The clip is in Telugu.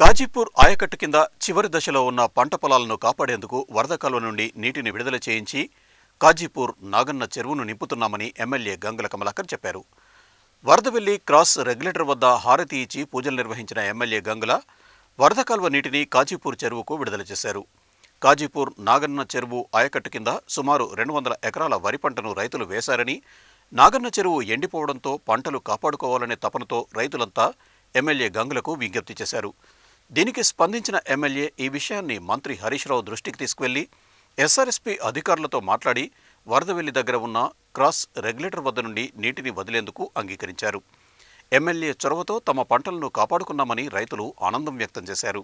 కాజీపూర్ ఆయకట్టు కింద చివరి దశలో ఉన్న పంట పొలాలను కాపాడేందుకు వరద కాలువ నుండి నీటిని విడుదల చేయించి కాజీపూర్ నాగన్న చెరువును నింపుతున్నామని ఎమ్మెల్యే గంగుల కమలాకర్ చెప్పారు. వరదవెల్లి క్రాస్ రెగ్యులేటర్ వద్ద హారతి ఇచ్చి పూజలు నిర్వహించిన ఎమ్మెల్యే గంగుల వరద కాలువ నీటిని కాజీపూర్ చెరువుకు విడుదల చేశారు. కాజీపూర్ నాగన్న చెరువు ఆయకట్టు కింద సుమారు రెండు వందల ఎకరాల వరి పంటను రైతులు వేశారని నాగన్న చెరువు ఎండిపోవడంతో పంటలు కాపాడుకోవాలనే తపనతో రైతులంతా ఎమ్మెల్యే గంగులకు విజ్ఞప్తి చేశారు. దీనికి స్పందించిన ఎమ్మెల్యే ఈ విషయాన్ని మంత్రి హరీష్ రావు దృష్టికి తీసుకువెళ్ళి ఎస్ఆర్ఎస్పీ అధికారులతో మాట్లాడి వరదవెల్లి దగ్గర ఉన్న క్రాస్ రెగ్యులేటర్ వద్ద నుండి నీటిని వదిలేందుకు అంగీకరించారు. ఎమ్మెల్యే చొరవతో తమ పంటలను కాపాడుకున్నామని రైతులు ఆనందం వ్యక్తం చేశారు.